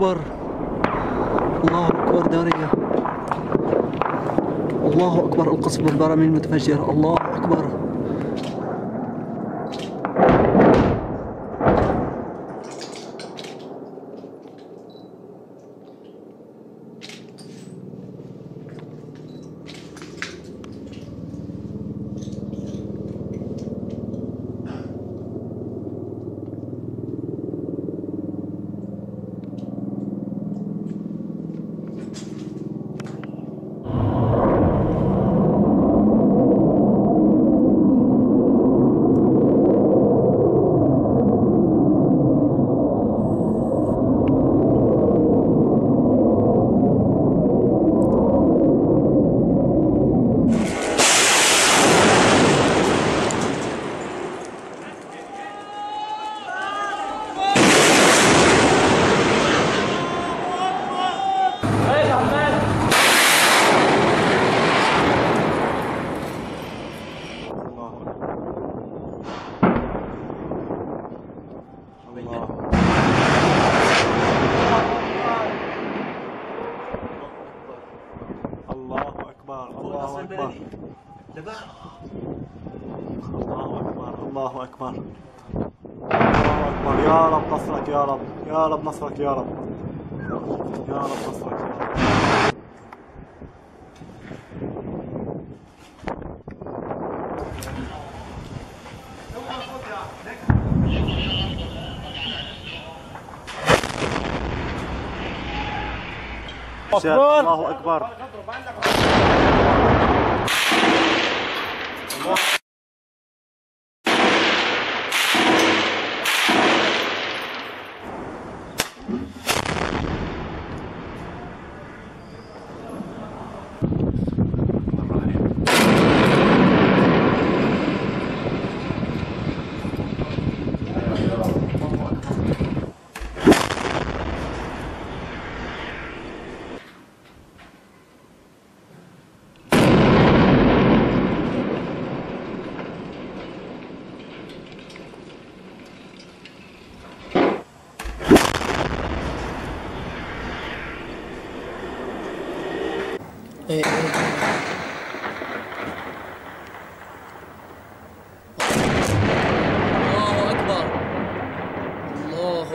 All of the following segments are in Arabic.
أكبر. الله أكبر دارية. الله أكبر القصف بالبراميل المتفجرة الله أكبر الله أكبر الله أكبر الله أكبر الله أكبر الله يا رب نصرك يا رب يا رب نصرك يا رب. يا رب نصرك. يا رب الله أكبر إيه. الله أكبر الله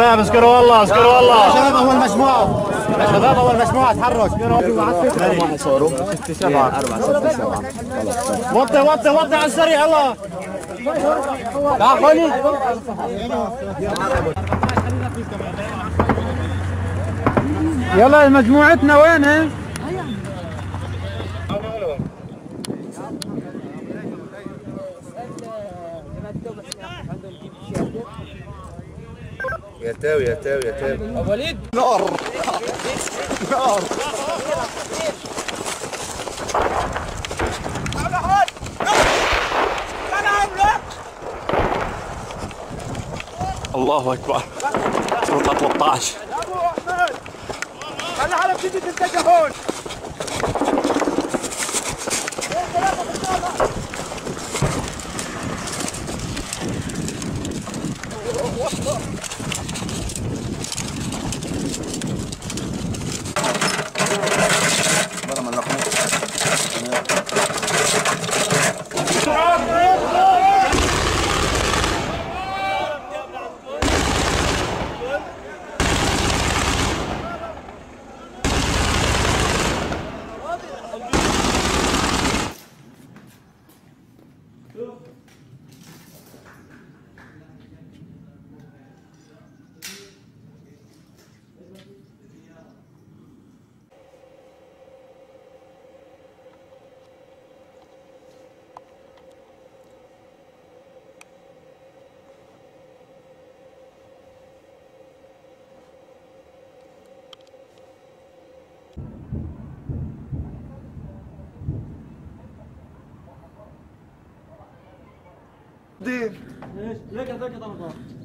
يا شباب اذكروا الله اذكروا الله. شباب اول مجموعه شباب اول مجموعه تحرك وطي وطي وطي على السريع الله. تعال يلا مجموعتنا وين؟ يا تاوي يا تاوي يا تاوي وليد. نار. نار. الله أكبر. شرطة 13 ابو احمد خلي على تيجي تتجهون دين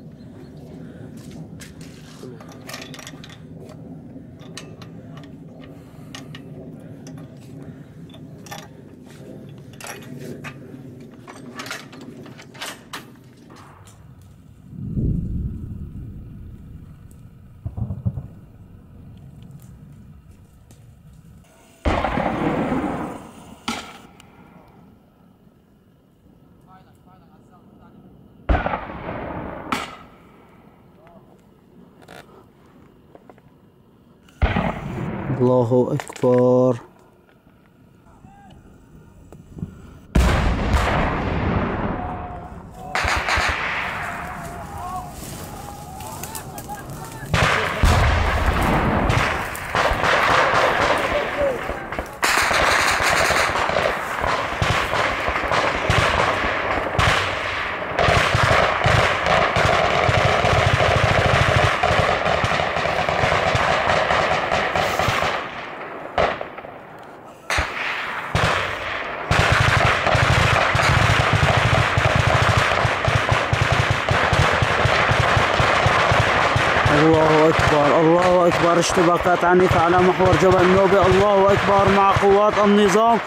الله أكبر الله أكبر أكبر اشتباكات عنيفة على محور جبل النوبة. الله أكبر مع قوات النظام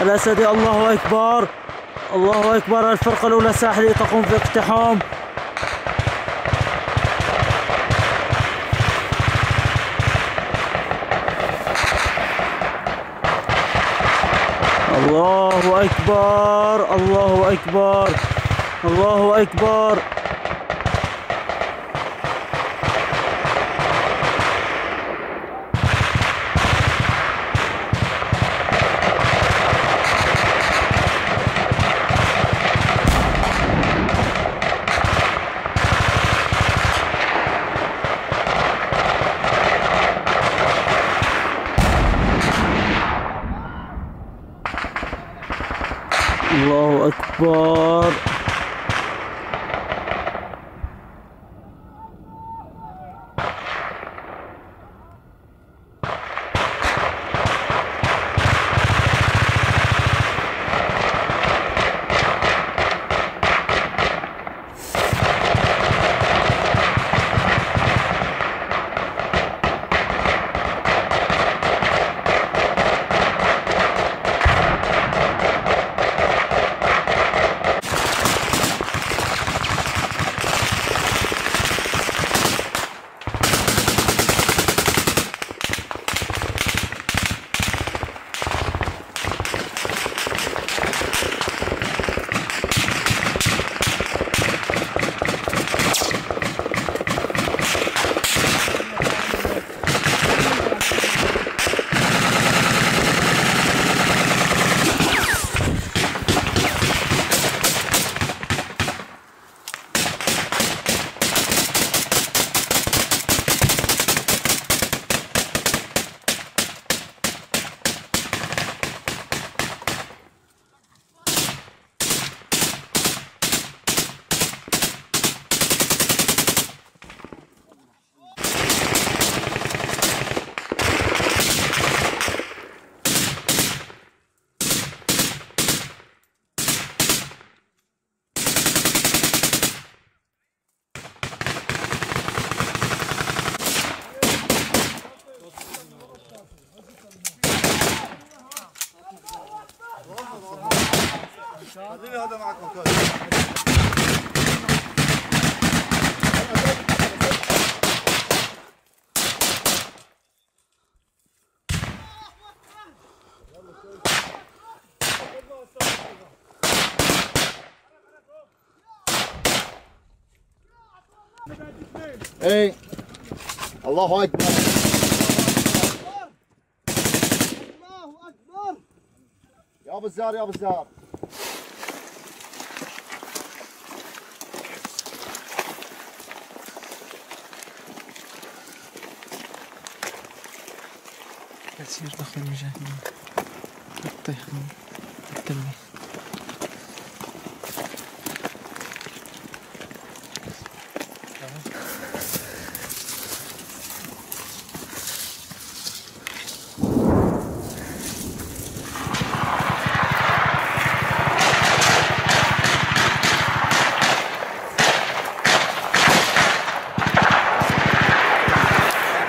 الأسدي الله أكبر. الله أكبر. الفرقة الأولى الساحلية تقوم في اقتحام الله أكبر. الله أكبر. الله أكبر. 와. خليني هذا معكم اي الله اكبر الله اكبر يا ابو الزهر يا ابو الزهر تسير ضخم المجاهدين يطيح التمي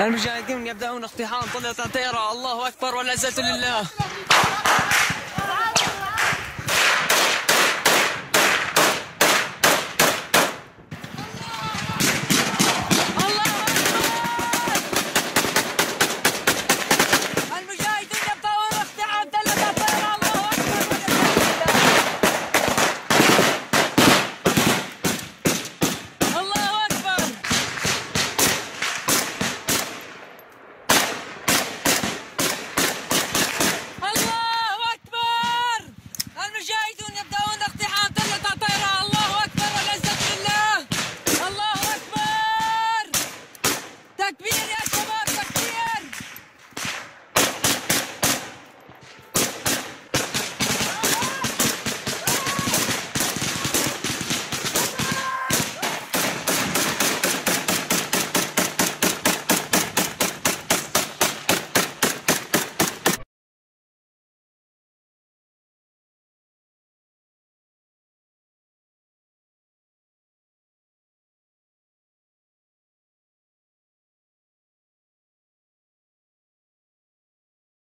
المجاهدين يبدأون اقتحام طلعة طائرة الله أكبر والعزة لله.